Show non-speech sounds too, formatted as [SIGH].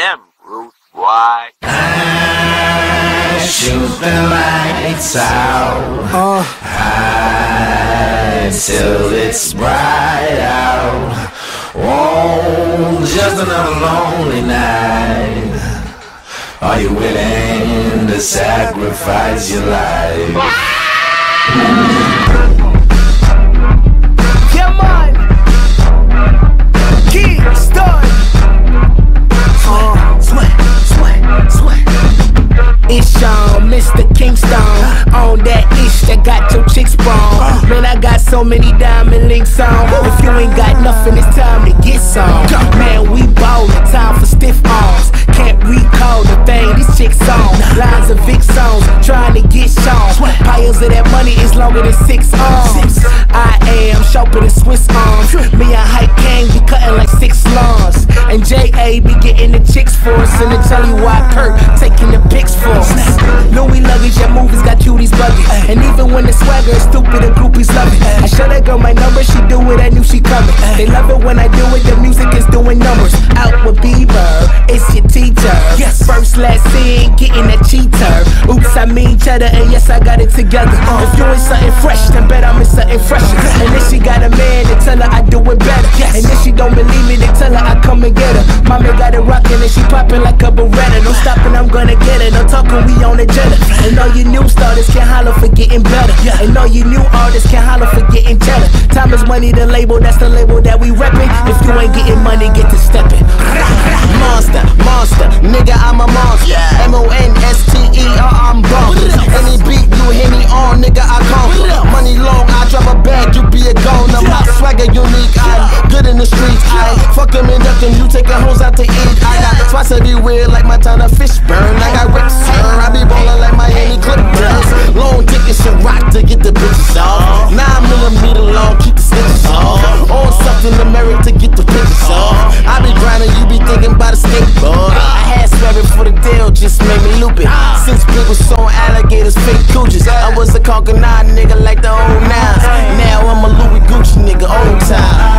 them roots, boy. Shoot the lights oh. out high till it's bright out. Oh, just another lonely night. Are you willing to sacrifice your life? yeah, Mr. Kingston. On that ish that got your chicks sprung. Man, I got so many diamond links on. If you ain't got nothing, it's time to get some. Man, we ballin', time for stiff arms. Can't recall the thing these chicks on. Lines of Vic songs, trying to get shown. Piles of that money is longer than six arms. I am sharper than Swiss arms. Me and Hype King be cutting like six lawns. And J.A. be getting the chicks for us. And to tell you why Kurt taking the pics cuties bugging. And even when the swagger is stupid, the groupies love it. I show that girl my number, she do it, I knew she coming. They love it when I do it, the music is doing numbers. Out with Bieber, Last scene, getting that cheater. Oops, I mean cheddar, and yes, I got it together. If you ain't something fresh, then bet I'm in something fresher. And if she got a man, then tell her I do it better. And if she don't believe me, then tell her I come and get her. Mommy got it rockin' and she poppin' like a Beretta. No stopping, I'm gonna get it. No talking, we on agenda. And all you new starters can holler for getting better. And all you new artists can holler for getting cheddar. Time is money, the label, that's the label that we reppin'. If you ain't getting money, get to steppin'. [LAUGHS] Monster, monster, nigga, I'm a monster. Streets. I fuck them and duck them, you taking hoes out to eat. I got spots everywhere like my town of fish burn. I got Turn, I be ballin' like Miami Clippers. Long tickets and rock to get the bitches off. Nine millimeter long, keep the stitches off. On something American to get the pictures off. I be grinding, you be thinking about a skateboard. I had swearing for the deal, just made me loop it. Since was on alligators, fake cooches. I was a conquer nigga like the old nines. Now I'm a Louis Gucci nigga, old time.